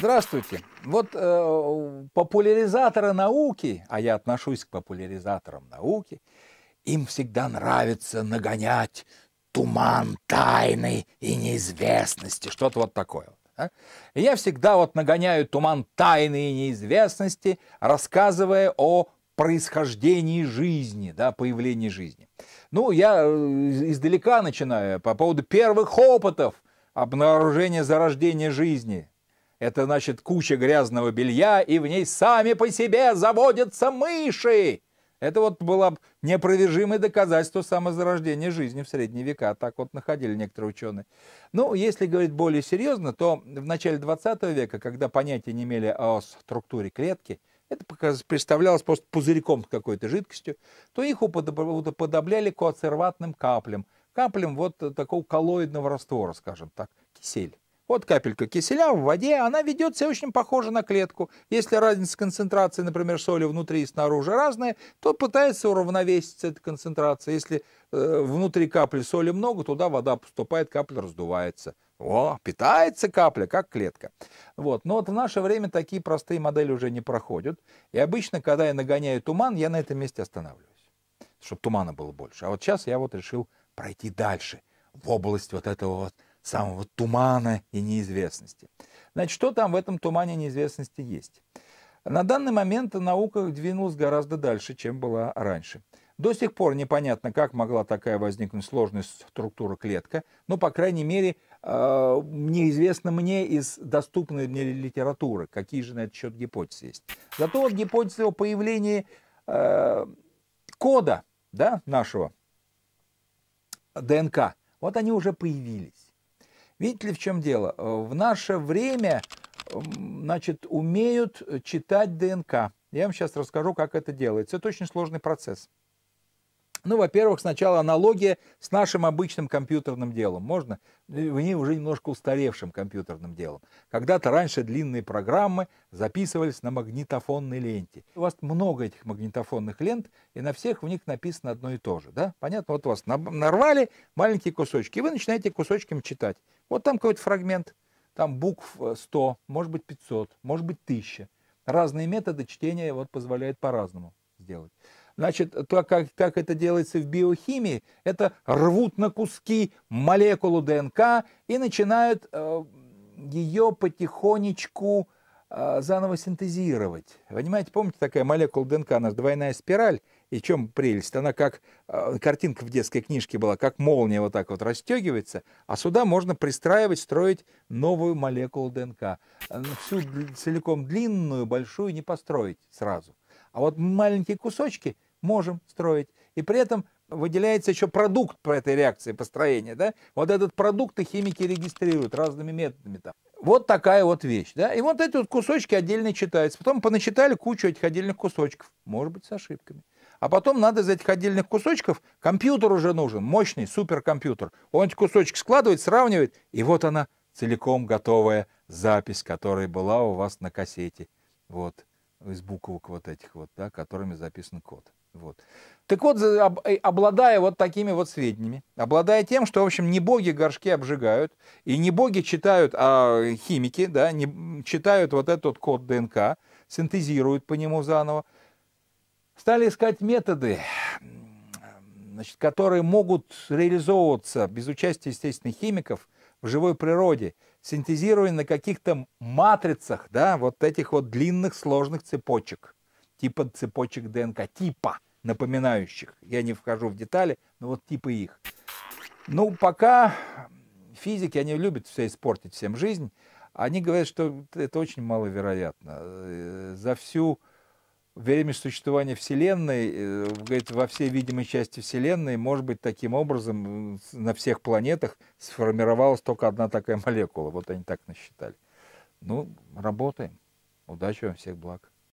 Здравствуйте. Вот э, популяризаторы науки, а я отношусь к популяризаторам науки, им всегда нравится нагонять туман тайны и неизвестности, что-то вот такое. А? И я всегда вот нагоняю туман тайны и неизвестности, рассказывая о происхождении жизни, да, появлении жизни. Ну, я э, издалека начинаю по поводу первых опытов обнаружения зарождения жизни. Это значит куча грязного белья, и в ней сами по себе заводятся мыши. Это вот было неопровержимое доказательство самозарождения жизни в средние века. Так вот находили некоторые ученые. Ну, если говорить более серьезно, то в начале 20 века, когда понятия не имели о структуре клетки, это представлялось просто пузырьком с какой-то жидкостью, то их уподобляли коацерватным каплям. Каплям вот такого коллоидного раствора, скажем так, кисель. Вот капелька киселя в воде, она ведет себя очень похоже на клетку. Если разница концентрации, например, соли внутри и снаружи разная, то пытается уравновесить эта концентрация. Если э, внутри капли соли много, туда вода поступает, капля раздувается. О, питается капля, как клетка. Вот. Но вот в наше время такие простые модели уже не проходят. И обычно, когда я нагоняю туман, я на этом месте останавливаюсь, чтобы тумана было больше. А вот сейчас я вот решил пройти дальше, в область вот этого вот самого тумана и неизвестности. Значит, что там в этом тумане неизвестности есть? На данный момент наука двинулась гораздо дальше, чем была раньше. До сих пор непонятно, как могла такая возникнуть сложная структура клетка, но, по крайней мере, э, неизвестно мне из доступной мне литературы, какие же на этот счет гипотезы есть. Зато вот гипотезы о появлении э, кода да, нашего ДНК, вот они уже появились. Видите ли, в чем дело? Э, в наше время значит, умеют читать ДНК. Я вам сейчас расскажу, как это делается. Это очень сложный процесс. Ну, во-первых, сначала аналогия с нашим обычным компьютерным делом. Можно? В ней уже немножко устаревшим компьютерным делом. Когда-то раньше длинные программы записывались на магнитофонной ленте. У вас много этих магнитофонных лент, и на всех в них написано одно и то же. Да? Понятно? Вот у вас нарвали маленькие кусочки, и вы начинаете кусочками читать. Вот там какой-то фрагмент, там букв 100, может быть 500, может быть 1000. Разные методы чтения вот позволяют по-разному сделать. Значит, то, как, как это делается в биохимии, это рвут на куски молекулу ДНК и начинают э, ее потихонечку э, заново синтезировать. Понимаете, помните, такая молекула ДНК, у нас двойная спираль, и в чем прелесть? Она как э, картинка в детской книжке была, как молния вот так вот расстегивается, а сюда можно пристраивать, строить новую молекулу ДНК. Всю целиком длинную, большую не построить сразу. А вот маленькие кусочки – можем строить. И при этом выделяется еще продукт по этой реакции построения. Да? Вот этот продукт и химики регистрируют разными методами. Там. Вот такая вот вещь. Да? И вот эти вот кусочки отдельно читаются. Потом поначитали кучу этих отдельных кусочков. Может быть, с ошибками. А потом надо из этих отдельных кусочков, компьютер уже нужен, мощный суперкомпьютер. Он эти кусочки складывает, сравнивает, и вот она целиком готовая запись, которая была у вас на кассете. Вот, из буквок вот этих вот, да, которыми записан код. Вот. Так вот, э, обладая вот такими вот сведениями, обладая тем, что, в общем, не боги горшки обжигают, и не боги читают, а химики, да, не, читают вот этот код ДНК, синтезируют по нему заново, стали искать методы, значит, которые могут реализовываться без участия, естественно, химиков в живой природе, синтезируя на каких-то матрицах, да, вот этих вот длинных сложных цепочек – типа цепочек ДНК, типа напоминающих. Я не вхожу в детали, но вот типы их. Ну, пока физики, они любят все испортить всем жизнь, они говорят, что это очень маловероятно. Э, за всю время существования Вселенной, э, говорит, во всей видимой части Вселенной, может быть, таким образом на всех планетах сформировалась только одна такая молекула. Вот они так насчитали. Ну, работаем. Удачи вам, всех благ.